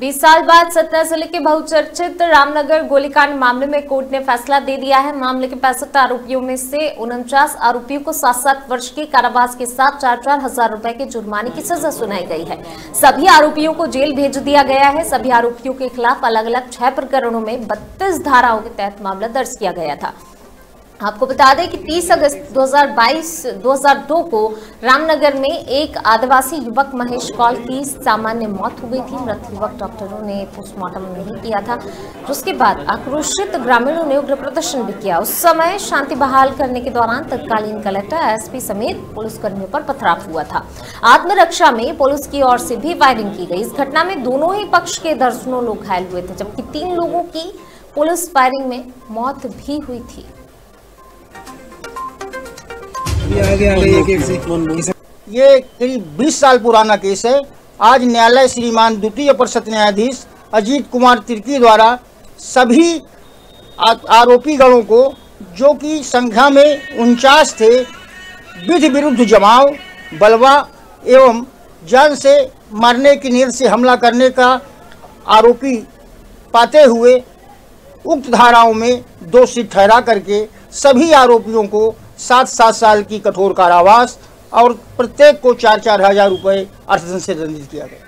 बीस साल बाद सतना ज़िले के बहुचर्चित रामनगर गोलीकांड मामले में कोर्ट ने फैसला दे दिया है। मामले के पैंसठ आरोपियों में से उनचास आरोपियों को सात सात वर्ष के कारावास के साथ चार चार हज़ार रुपए के जुर्माने की सजा सुनाई गई है। सभी आरोपियों को जेल भेज दिया गया है। सभी आरोपियों के खिलाफ अलग अलग छह प्रकरणों में बत्तीस धाराओं के तहत मामला दर्ज किया गया था। आपको बता दें कि 30 अगस्त 2022 2002 को रामनगर में एक आदिवासी युवक महेश कौल की सामान्य मौत हो गई थी। मृत युवक डॉक्टरों ने पोस्टमार्टम नहीं किया था, जिसके बाद आक्रोशित ग्रामीणों ने उग्र प्रदर्शन भी किया। उस समय शांति बहाल करने के दौरान तत्कालीन कलेक्टर, एसपी समेत पुलिसकर्मियों पर पथराव हुआ था। आत्मरक्षा में पुलिस की ओर से भी फायरिंग की गई। इस घटना में दोनों ही पक्ष के दर्जनों लोग घायल हुए थे, जबकि तीन लोगों की पुलिस फायरिंग में मौत भी हुई थी। ये आगे आ गई एक एक से ये करीब 20 साल पुराना केस है। आज न्यायालय श्रीमान द्वितीय परिषद न्यायाधीश अजीत कुमार तिर्की द्वारा सभी आरोपी गणों को जो कि संख्या में उनचास थे विधि विरुद्ध जमाव बलवा एवं जान से मारने की नींद से हमला करने का आरोपी पाते हुए उक्त धाराओं में दोषी ठहरा करके सभी आरोपियों को सात सात साल की कठोर कारावास और प्रत्येक को चार चार हज़ार रुपये अर्थदंड से दंडित किया गया।